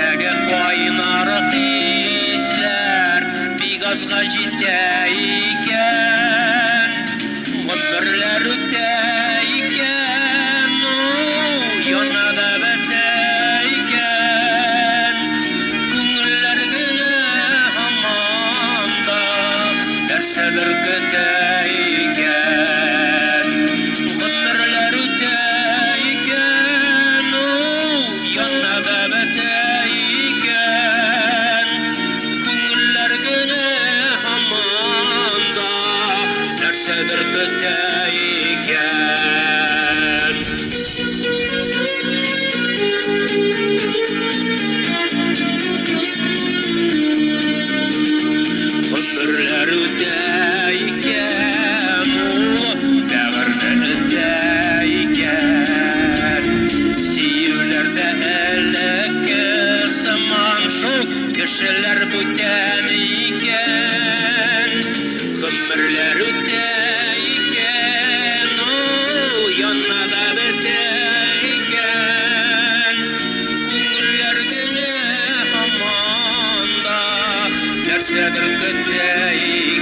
Әгәр вайнар ирқислар бигазга китә икән yeah, yeah. Seven good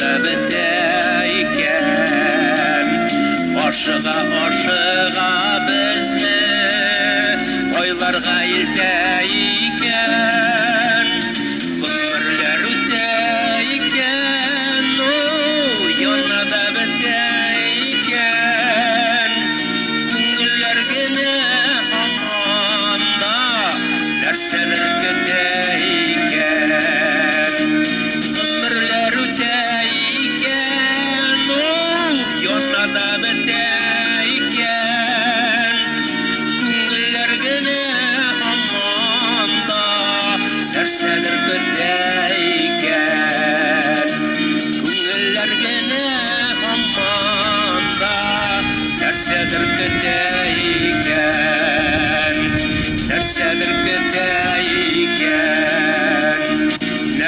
да бетә икән ашыға ашыға безне тойларға иртә икән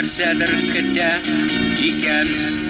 нәрсәдер көтә икән